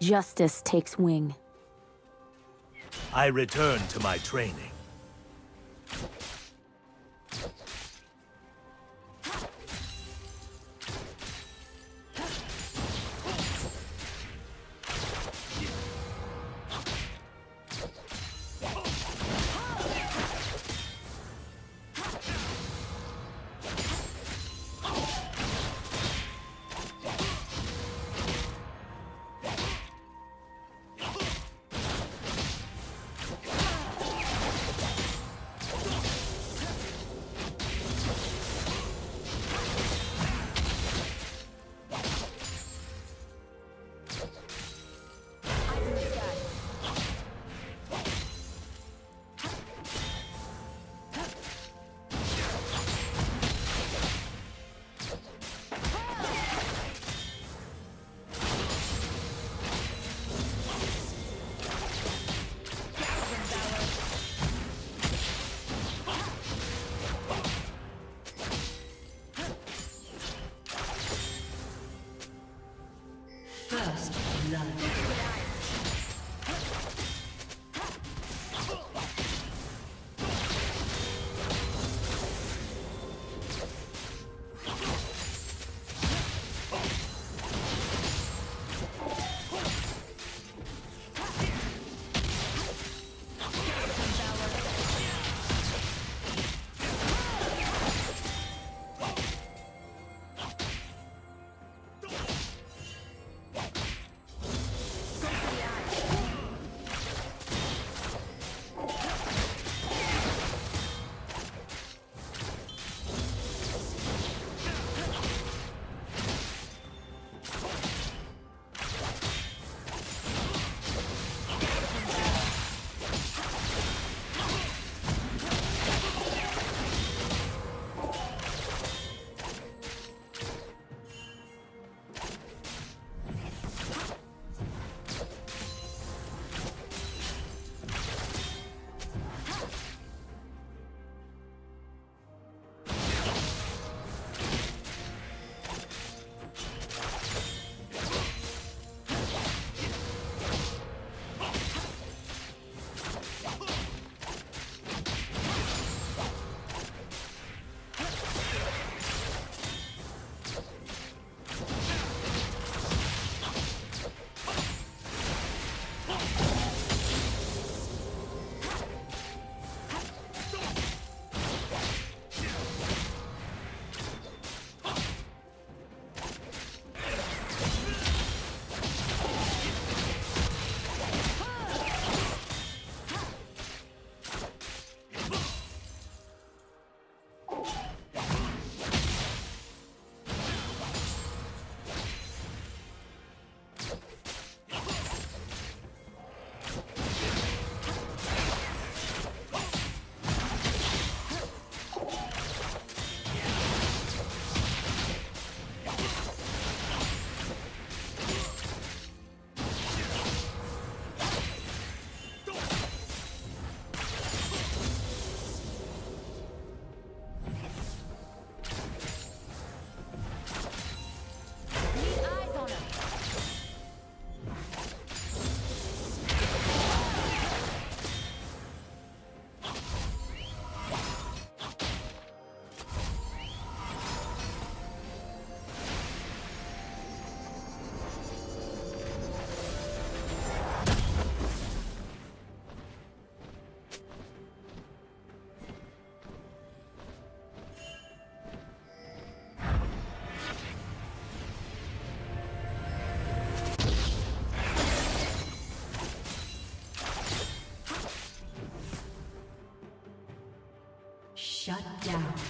Justice takes wing. I return to my training. Down.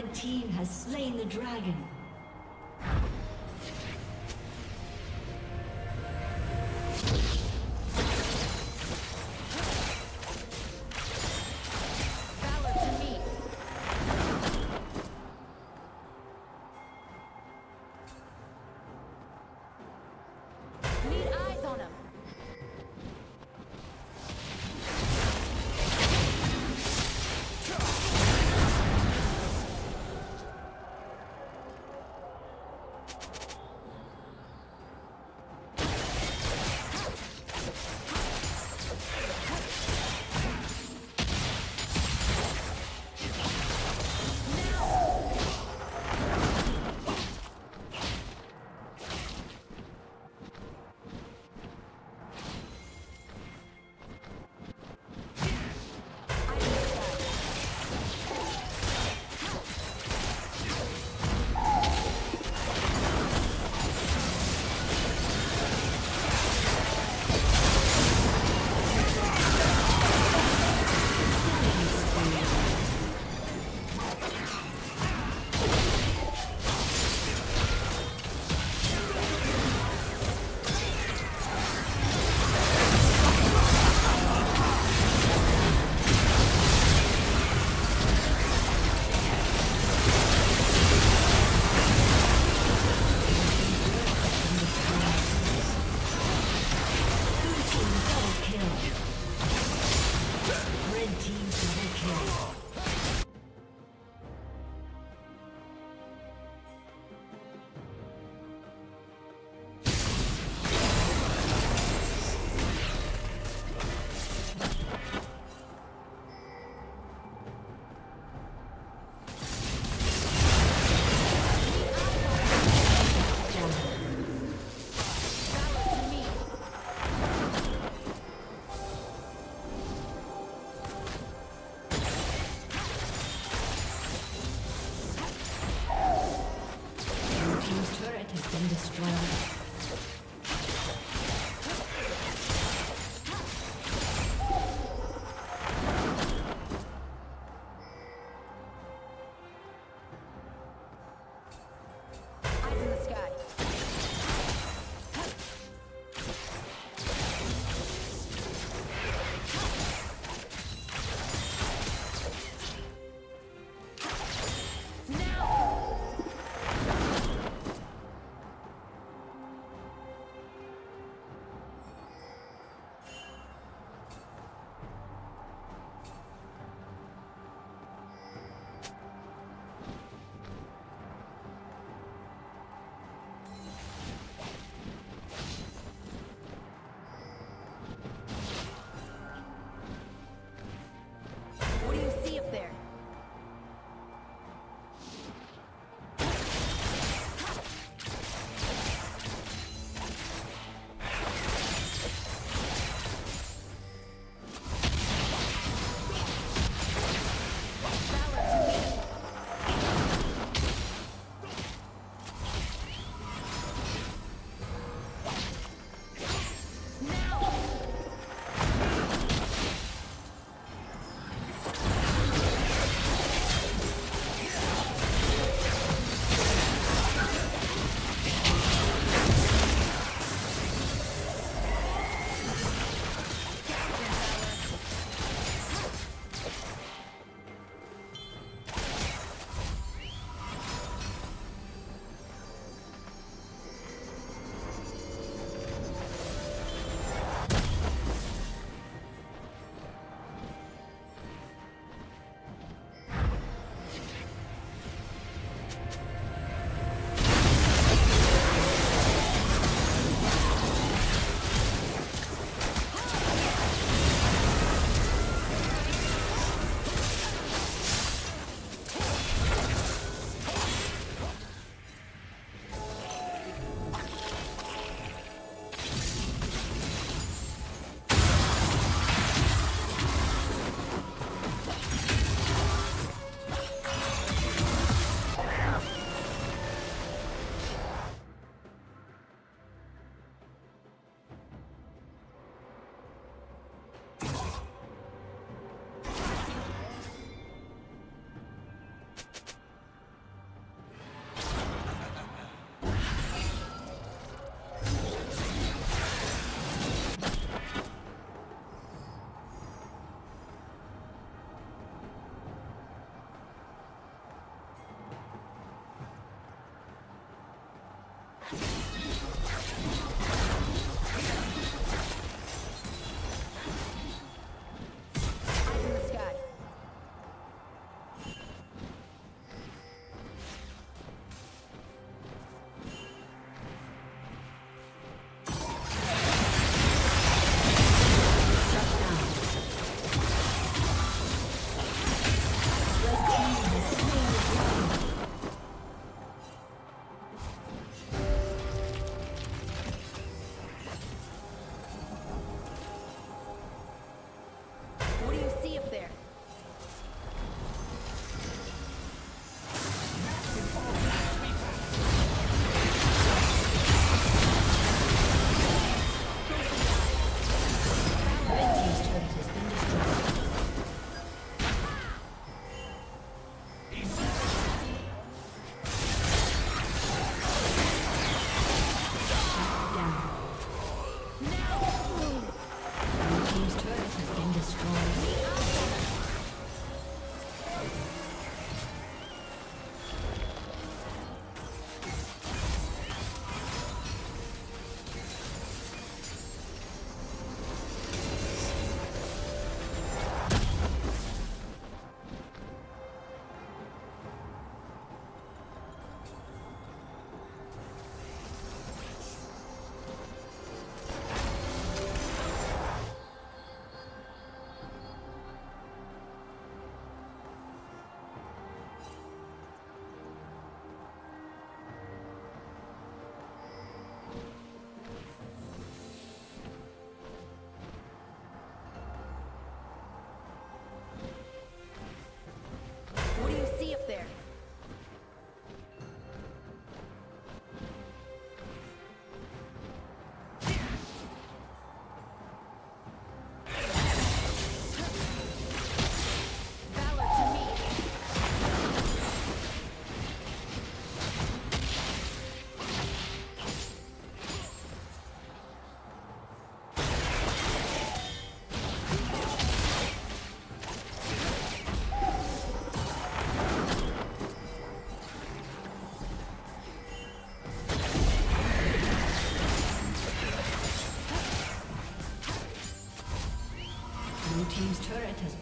Red team has slain the dragon. Need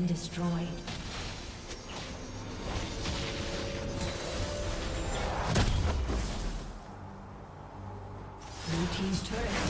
been destroyed. Blue Team's turret